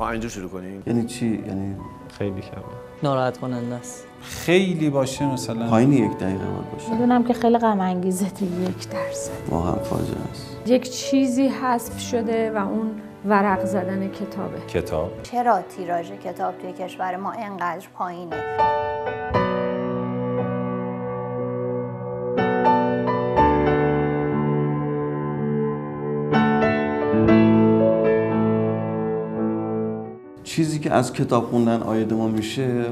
اینجا شروع کنیم. یعنی چی؟ یعنی خیلی کمه ناراحت کننده است. خیلی باشه مثلا. پایین یک دقیقه باید باشه. می‌دونم که خیلی غم انگیزه یک درصد. واقعا فاجعه است. یک چیزی حذف شده و اون ورق زدن کتابه. کتاب. چرا تیراژ کتاب توی کشور ما انقدر پایینه؟ چیزی که از کتاب خوندن آید ما میشه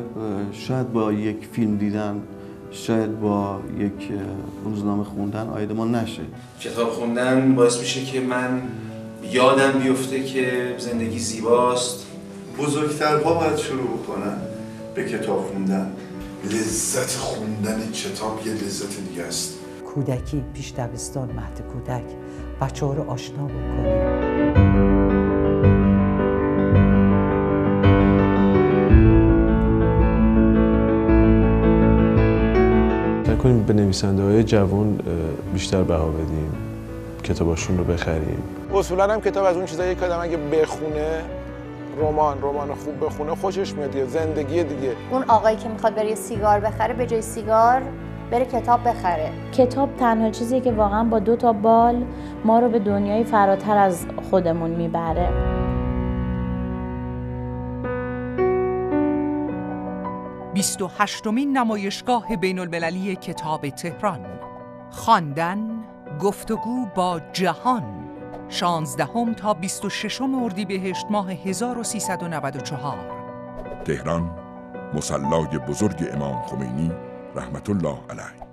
شاید با یک فیلم دیدن شاید با یک روزنامه خوندن آید ما نشه. کتاب خوندن باعث میشه که من یادم بیفته که زندگی زیباست. بزرگترها باید شروع بکنن به کتاب خوندن. لذت خوندن کتاب یه لذت دیگه است. کودکی پیش دبستان مهد کودک. بچه ها رو آشنا بکنیم کنیم به نویسنده های جوان بیشتر بها بدیم کتاباشون رو بخریم. اصولا هم کتاب از اون چیزایی که آدم اگه بخونه رمان رمان خوب بخونه خوشش میاد زندگی دیگه. اون آقایی که می‌خواد بره سیگار بخره به جای سیگار بره کتاب بخره. کتاب تنها چیزی که واقعا با دو تا بال ما رو به دنیای فراتر از خودمون می‌بره. بیست و هشتمین نمایشگاه بین المللی کتاب تهران. خواندن گفتگو با جهان. شانزدهم تا بیست و ششم اردیبهشت ماه 1394 تهران مسلای بزرگ امام خمینی رحمت الله علیه.